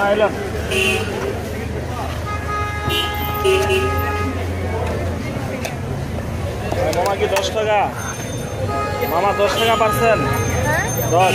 Ayla. মামা কি দশ টাকা মামা দশ টাকা পার্সেন্ট দশ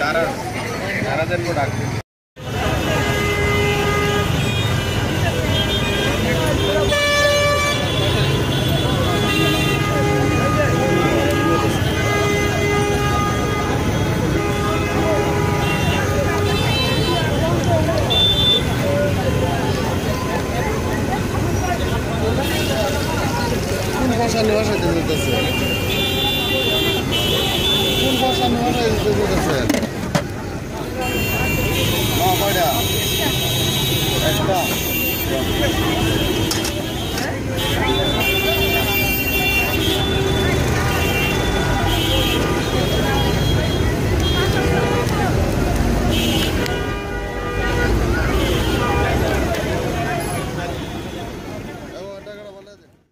তারা তারাদের প্রোডাক্ট কোন ভাষা নেওয়া সাথে যেতেছে একটা